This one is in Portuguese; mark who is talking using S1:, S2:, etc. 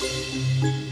S1: Música